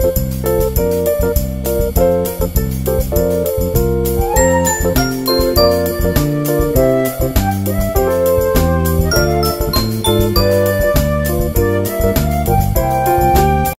Música